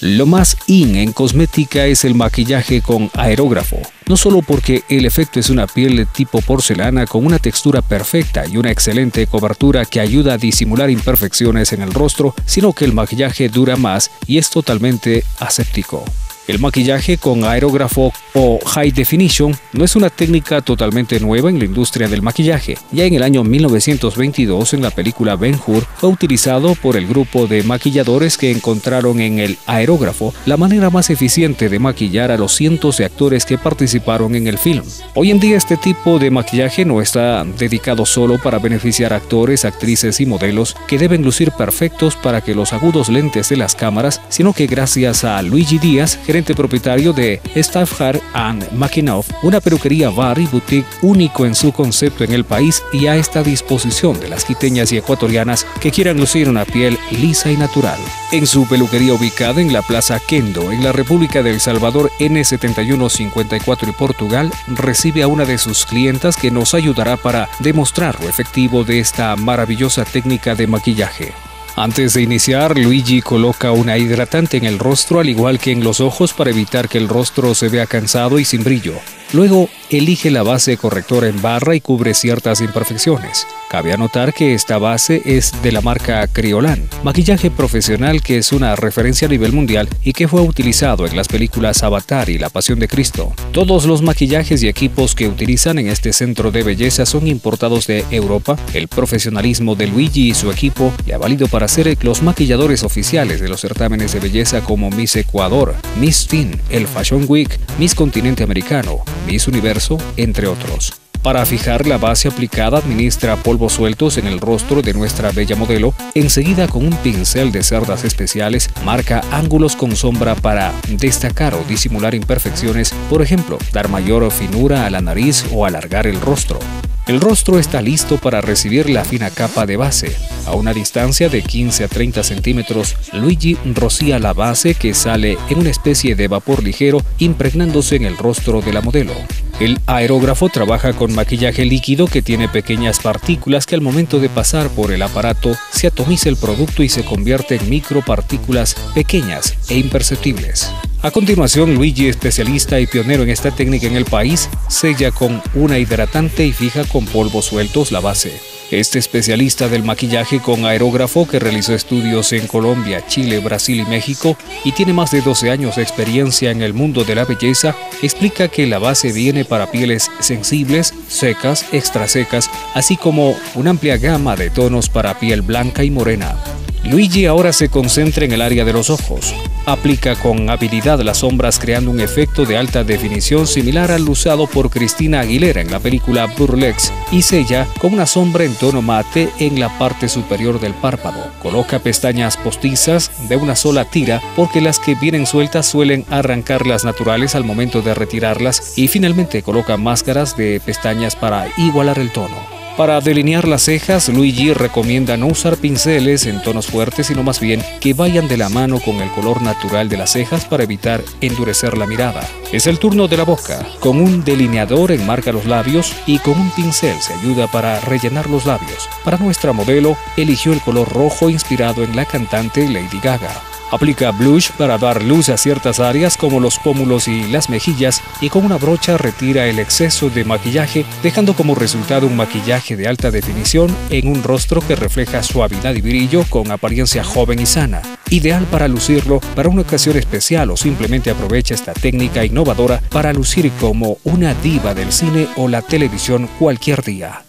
Lo más in en cosmética es el maquillaje con aerógrafo, no solo porque el efecto es una piel de tipo porcelana con una textura perfecta y una excelente cobertura que ayuda a disimular imperfecciones en el rostro, sino que el maquillaje dura más y es totalmente aséptico. El maquillaje con aerógrafo o high definition no es una técnica totalmente nueva en la industria del maquillaje. Ya en el año 1922 en la película Ben Hur fue utilizado por el grupo de maquilladores que encontraron en el aerógrafo la manera más eficiente de maquillar a los cientos de actores que participaron en el film. Hoy en día este tipo de maquillaje no está dedicado solo para beneficiar a actores, actrices y modelos que deben lucir perfectos para que los agudos lentes de las cámaras, sino que gracias a Luigi Díaz, propietario de Staffhard and Makinov, una peluquería bar y boutique único en su concepto en el país y a esta disposición de las quiteñas y ecuatorianas que quieran lucir una piel lisa y natural. En su peluquería ubicada en la Plaza Kendo, en la República de El Salvador N7154 y Portugal, recibe a una de sus clientas que nos ayudará para demostrar lo efectivo de esta maravillosa técnica de maquillaje. Antes de iniciar, Luigi coloca una hidratante en el rostro al igual que en los ojos para evitar que el rostro se vea cansado y sin brillo. Luego, elige la base correctora en barra y cubre ciertas imperfecciones. Cabe anotar que esta base es de la marca Criolan, maquillaje profesional que es una referencia a nivel mundial y que fue utilizado en las películas Avatar y La Pasión de Cristo. Todos los maquillajes y equipos que utilizan en este centro de belleza son importados de Europa. El profesionalismo de Luigi y su equipo le ha valido para ser los maquilladores oficiales de los certámenes de belleza como Miss Ecuador, Miss Teen, el Fashion Week, Miss Continente Americano, Miss Universo, entre otros. Para fijar la base aplicada administra polvos sueltos en el rostro de nuestra bella modelo, enseguida con un pincel de cerdas especiales marca ángulos con sombra para destacar o disimular imperfecciones, por ejemplo, dar mayor finura a la nariz o alargar el rostro. El rostro está listo para recibir la fina capa de base. A una distancia de 15 a 30 centímetros, Luigi rocía la base que sale en una especie de vapor ligero impregnándose en el rostro de la modelo. El aerógrafo trabaja con maquillaje líquido que tiene pequeñas partículas que al momento de pasar por el aparato se atomiza el producto y se convierte en micropartículas pequeñas e imperceptibles. A continuación, Luigi, especialista y pionero en esta técnica en el país, sella con una hidratante y fija con polvos sueltos la base. Este especialista del maquillaje con aerógrafo que realizó estudios en Colombia, Chile, Brasil y México y tiene más de 12 años de experiencia en el mundo de la belleza, explica que la base viene para pieles sensibles, secas, extra secas, así como una amplia gama de tonos para piel blanca y morena. Luigi ahora se concentra en el área de los ojos. Aplica con habilidad las sombras creando un efecto de alta definición similar al usado por Cristina Aguilera en la película Burlex y sella con una sombra en tono mate en la parte superior del párpado. Coloca pestañas postizas de una sola tira porque las que vienen sueltas suelen arrancar las naturales al momento de retirarlas y finalmente coloca máscaras de pestañas para igualar el tono. Para delinear las cejas, Luigi recomienda no usar pinceles en tonos fuertes, sino más bien que vayan de la mano con el color natural de las cejas para evitar endurecer la mirada. Es el turno de la boca. Con un delineador enmarca los labios y con un pincel se ayuda para rellenar los labios. Para nuestra modelo, eligió el color rojo inspirado en la cantante Lady Gaga. Aplica blush para dar luz a ciertas áreas como los pómulos y las mejillas y con una brocha retira el exceso de maquillaje dejando como resultado un maquillaje de alta definición en un rostro que refleja suavidad y brillo con apariencia joven y sana. Ideal para lucirlo para una ocasión especial o simplemente aprovecha esta técnica innovadora para lucir como una diva del cine o la televisión cualquier día.